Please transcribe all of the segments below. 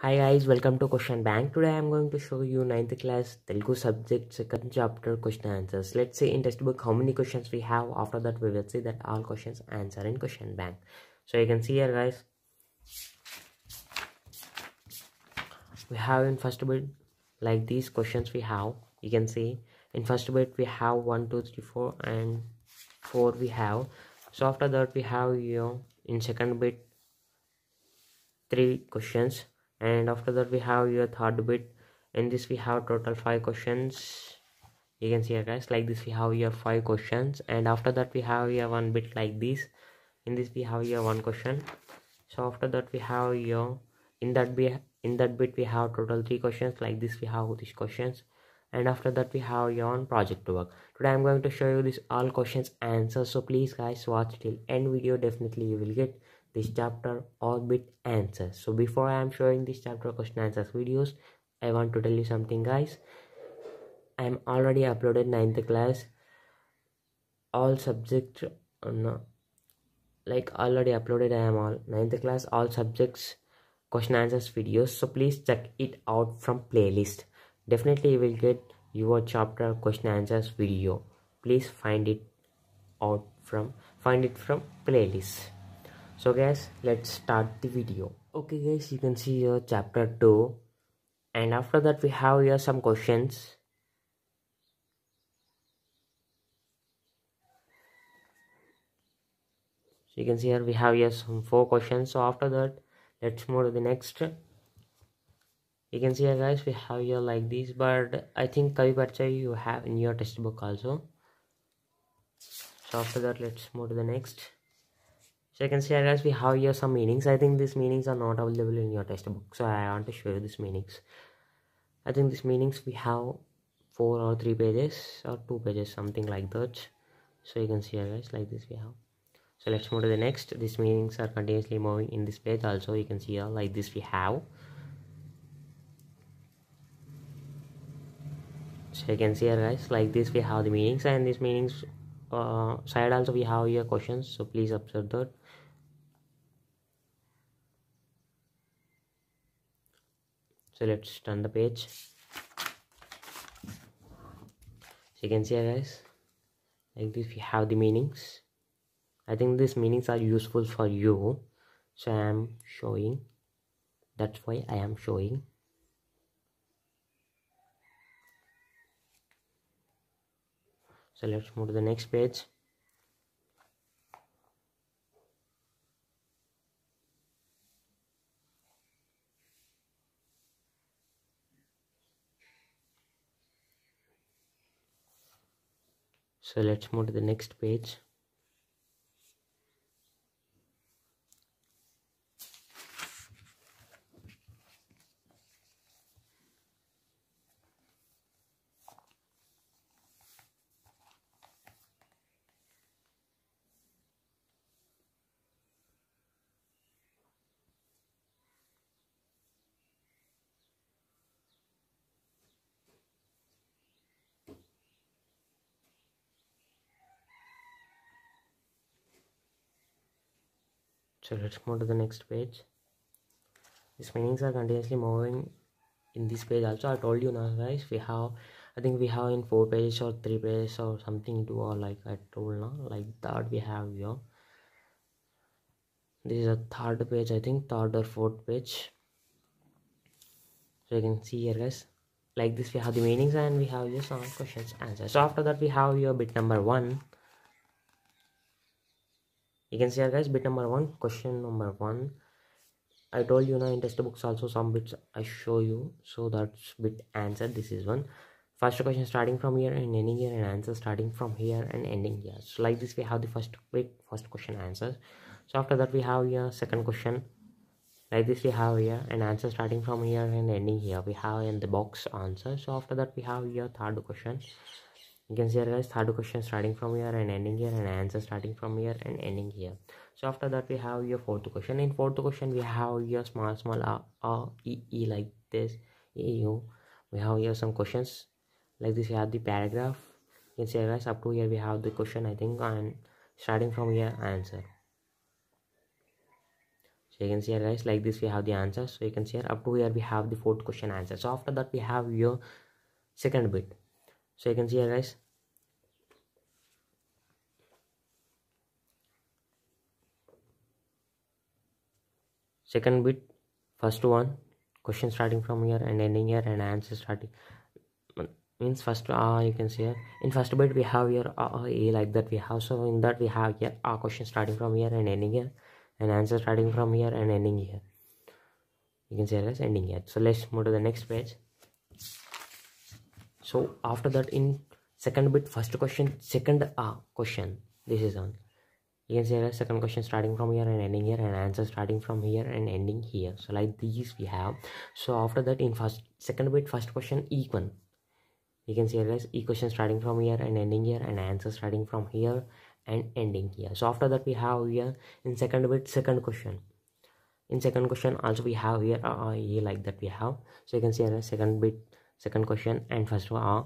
Hi guys, welcome to Question Bank. Today I am going to show you 9th class Telugu subject second chapter question answers. Let's see in textbook how many questions we have. After that we will see that all questions answer in Question Bank. So you can see here guys. We have in first bit like these questions we have. You can see in first bit we have 1, 2, 3, 4 and 4 we have. So after that we have here in second bit three questions and after that we have your third bit. In this we have total five questions. You can see here guys like this we have your five questions. And after that we have your one bit like this. In this we have your one question. So after that we have your in that be in that bit we have total three questions. Like this we have these questions. And after that we have your own project work. Today i'm going to show you this all questions answers. So please guys watch till end video. Definitely you will get this chapter all bit answers. So before i am showing this chapter question answers videos i want to tell you something guys. I am already uploaded 9th class. All subject uh, no, like already uploaded i am all 9th class all subjects question answers videos. So please check it out from playlist. Definitely you will get your chapter question answers video. Please find it out from find it from playlist so guys let's start the video. Okay guys you can see here chapter 2 and after that we have here some questions. So you can see here we have here some four questions. So after that let's move to the next. You can see here guys we have here like this but i think kavi Parichay you have in your textbook also. So after that let's move to the next so you can see guys we have here some meanings. I think these meanings are not available in your textbook. So i want to show you these meanings. I think these meanings we have four or three pages or two pages something like that. So you can see guys like this we have. So let's move to the next. These meanings are continuously moving in this page. Also you can see here like this we have. So you can see here guys like this we have the meanings. And these meanings uh, side also we have here questions. So please observe that so let's turn the page. So you can see guys like this we have the meanings. I think these meanings are useful for you. So i am showing. That's why i am showing. So let's move to the next page so let's move to the next page so let's move to the next page. These meanings are continuously moving in this page also. I told you now guys we have i think we have in four pages or three pages or something to or like i told now like that we have here. This is a third page i think third or fourth page. So you can see here guys like this we have the meanings and we have just some questions answers. So after that we have your bit number one you can see here guys bit number one question number one. I told you now in textbooks also some bits i show you so that's bit answer this is one. First question starting from here and ending here and answer starting from here and ending here. So like this we have the first bit first question answers so after that we have here second question. Like this we have here an answer starting from here and ending here. We have in the box answer. So after that we have here third question you can see here guys third question starting from here and ending here and answer starting from here and ending here. So after that we have your fourth question. In fourth question we have your small small a, a e, e like this eu we have here some questions. Like this we have the paragraph. You can see here guys up to here we have the question i think and starting from here answer. So so you can see here guys like this we have the answer. So you can see here up to here we have the fourth question answer. So after that we have your second bit so you can see here guys. Second bit first one question starting from here and ending here and answer starting. Means first uh, you can see here. In first bit we have here uh, a like that we have. So in that we have here a question starting from here and ending here and answer starting from here and ending here. You can see as ending here. So let's move to the next page so after that in second bit first question second a question. This is on. You can see the second question starting from here and ending here and answer starting from here and ending here. So like these we have. So after that in first second bit first question equal. You can see guys equation starting from here and ending here and answer starting from here and ending here. So after that we have here in second bit second question. In second question also we have here uh, here like that we have. So you can see here second bit second question and first one uh,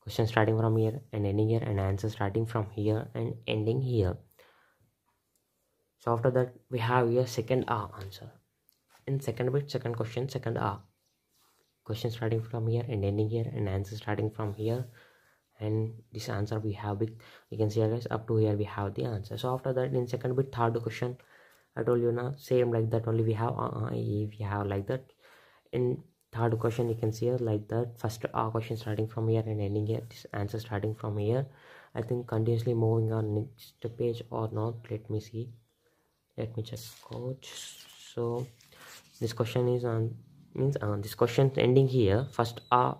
question starting from here and ending here and answer starting from here and ending here. So after that we have here second uh, answer. In second bit second question second uh, question starting from here and ending here and answer starting from here. And this answer we have it you can see guys up to here we have the answer. So after that in second bit third question i told you now same like that only we have uh, uh, we have like that. In third question you can see here like that first uh, question starting from here and ending here this answer starting from here. I think continuously moving on next page or not let me see. Let me check coach so this question is on means uh, this question ending here first uh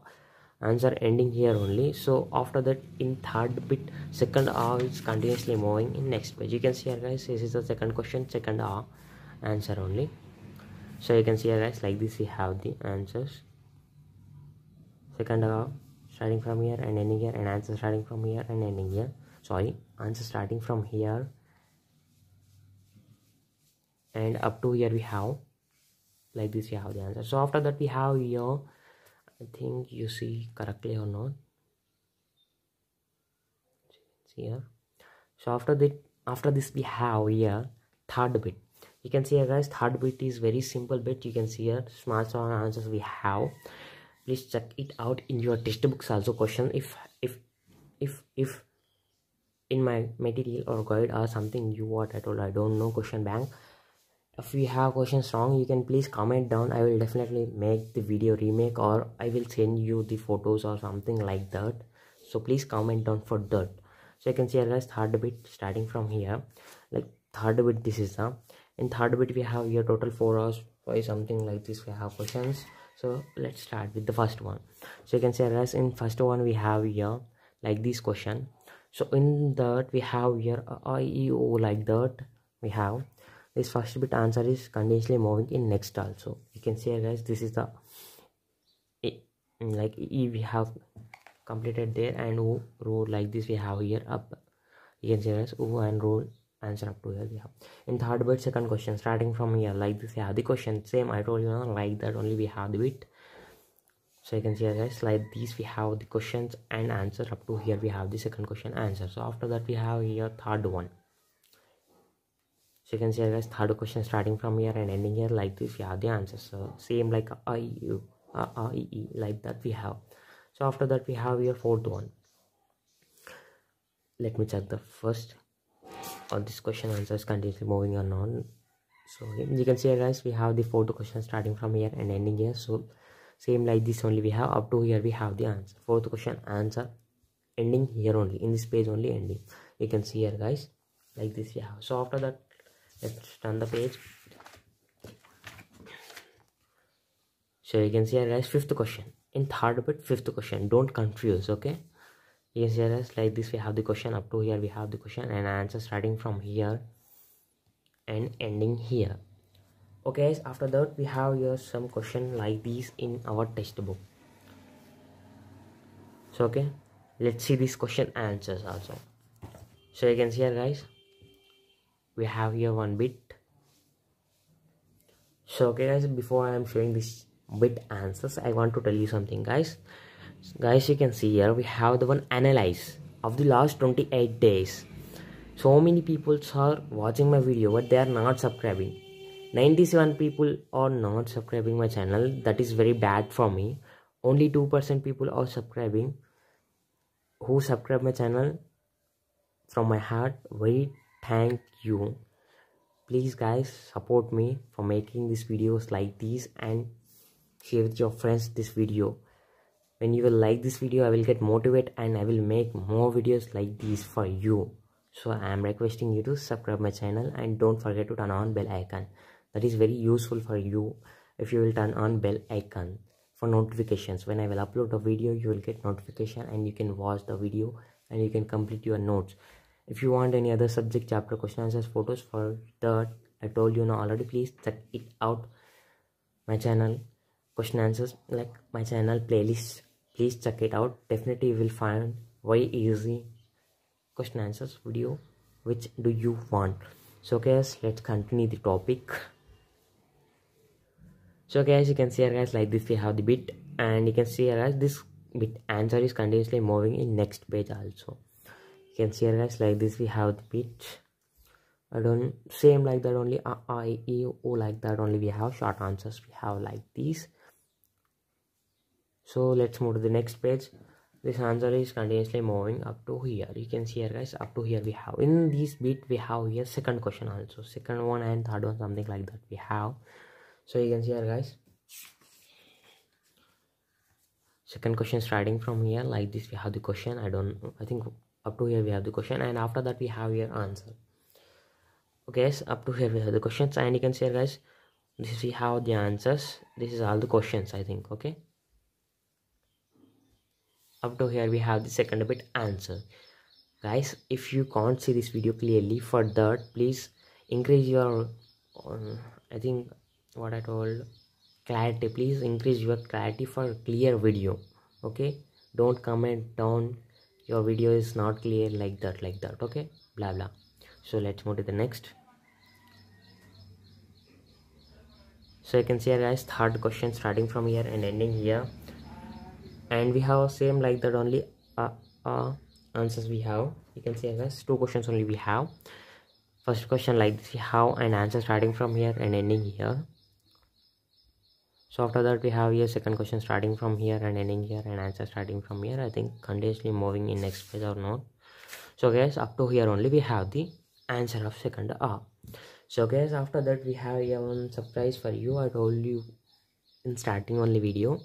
answer ending here only. So after that in third bit second r is continuously moving in next page. You can see here guys this is the second question second r answer only so you can see guys like this we have the answers. Second r starting from here and ending here and answer starting from here and ending here. Sorry answer starting from here. And up to here we have like this we have the answer. So after that we have here I think you see correctly or not. See here. So after that after this we have here third bit you can see here guys third bit is very simple bit. You can see here small small answers we have. Please check it out in your textbooks also question. If if if if in my material or guide or something you what I told I don't know question bank. If you have questions wrong you can please comment down. I will definitely make the video remake or i will send you the photos or something like that. So please comment down for that. So you can see guys third bit starting from here. Like third bit this is the in third bit we have here total four hours why something like this we have questions. So let's start with the first one. So you can see guys in first one we have here like this question. So in that we have here uh, i e o like that we have. This first bit answer is continuously moving in next also. You can see guys this is the like e we have completed there and o row like this we have here up. You can see guys o and row answer up to here we have in third bit second question starting from here like this have the question same i told you know, like that only we have the bit. So you can see guys like these we have the questions and answer up to here we have the second question answer. So after that we have here third one. So you can see guys third question starting from here and ending here like this we have the answers so same like I U uh, like that we have. So after that we have here fourth one. Let me check the first on this question answers continuously moving on on so you can see guys we have the fourth question starting from here and ending here. So same like this only we have. Up to here we have the answer. Fourth question answer ending here only. In this page only ending. You can see here guys like this yeah so after that let's turn the page. So you can see here guys fifth question. In third bit fifth question. Don't confuse okay see here guys like this we have the question up to here we have the question and answer starting from here and ending here. Okay guys after that we have here some question like these in our textbook. So okay let's see this question answers also. So you can see here guys we have here one bit. So okay guys before i am showing this bit answers i want to tell you something guys guys you can see here we have the one analyze of the last 28 days. So many people are watching my video but they are not subscribing. 97 people are not subscribing my channel. That is very bad for me. Only 2% people are subscribing. Who subscribe my channel? From my heart very thank you. Please guys support me for making these videos like these and share with your friends this video when you will like this video i will get motivated and i will make more videos like these for you. So i am requesting you to subscribe my channel and don't forget to turn on bell icon. That is very useful for you if you will turn on bell icon for notifications. When i will upload a video you will get notification and you can watch the video and you can complete your notes. If you want any other subject chapter question answers photos for that i told you now already please check it out. My channel question answers like my channel playlist please check it out. Definitely you will find very easy question answers video which do you want. So guys let's continue the topic. So guys you can see here guys like this we have the bit and you can see here guys this bit answer is continuously moving in next page also. You can see here guys like this we have the bit. I don't same like that only uh, I E O like that only we have short answers. We have like these so let's move to the next page. This answer is continuously moving up to here. You can see here guys up to here we have. In this bit we have here second question also. Second one and third one something like that we have. So you can see here guys. Second question starting from here like this we have the question. I don't i think up to here we have the question. And after that we have your answer. Okay so up to here we have the questions. And you can see here guys this is how the answers this is all the questions i think okay up to here we have the second bit answer. Guys if you can't see this video clearly for that please increase your uh, i think what i told clarity. Please increase your clarity for clear video okay? Don't comment down your video is not clear like that like that okay? Blah blah. So let's move to the next. So you can see guys third question starting from here and ending here and we have same like that only uh, uh answers we have. You can see guys two questions only we have. First question like this we have an answer starting from here and ending here. So after that we have here second question starting from here and ending here and answer starting from here. I think continuously moving in next page or not. So guys up to here only we have the answer of second r so guys after that we have here one surprise for you. I told you in starting only video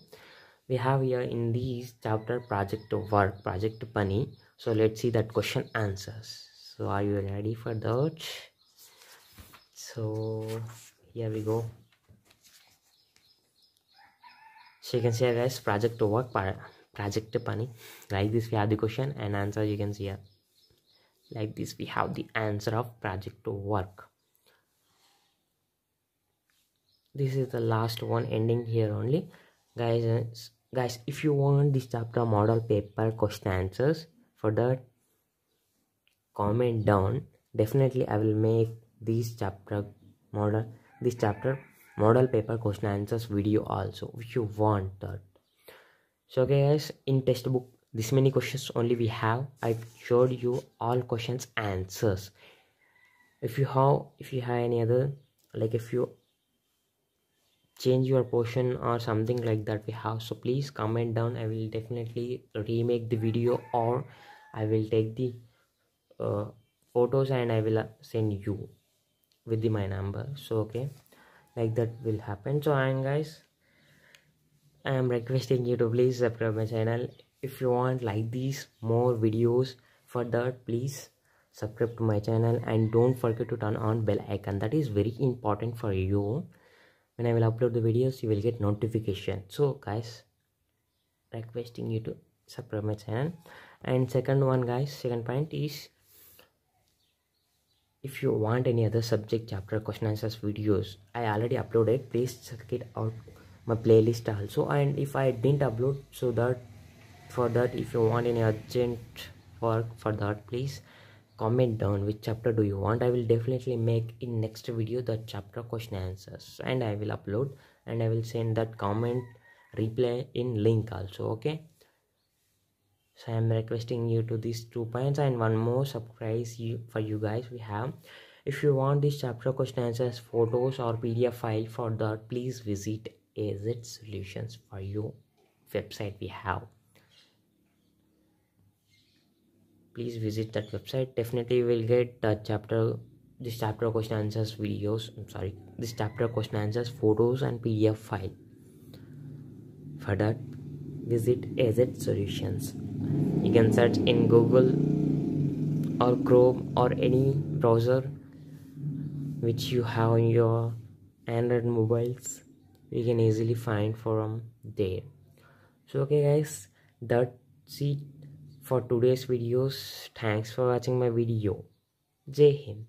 we have here in this chapter project to work project bunny so let's see that question answers. So are you ready for that? So here we go. So you can see guys project to work project bunny like this we have the question and answer you can see here. Like this we have the answer of project to work. This is the last one ending here only guys uh, guys if you want this chapter model paper question answers for that comment down definitely i will make this chapter model this chapter model paper question answers video also if you want that. So guys in textbook this many questions only we have. I showed you all questions answers. If you have if you have any other like if you change your portion or something like that we have. So please comment down. I will definitely remake the video or i will take the uh, photos and i will send you with the my number. So okay like that will happen. So and guys i am requesting you to please subscribe my channel. If you want like these more videos for that please subscribe to my channel and don't forget to turn on bell icon. That is very important for you when i will upload the videos you will get notification. So guys requesting you to subscribe my channel. And second one guys second point is if you want any other subject chapter question answers videos i already uploaded. Please check it out my playlist also. And if i didn't upload so that for that if you want any urgent work for that please comment down which chapter do you want. I will definitely make in next video the chapter question answers. And i will upload and i will send that comment replay in link also okay? So i am requesting you to these two points and one more surprise you for you guys we have. If you want this chapter question answers photos or pdf file for that please visit az solutions for you website we have please visit that website. Definitely you will get the chapter this chapter question answers videos. I'm sorry. This chapter question answers photos and pdf file. For that visit az solutions. You can search in google or chrome or any browser which you have on your android mobiles. You can easily find from there. So okay guys that's it for today's videos. Thanks for watching my video. Jai Hind.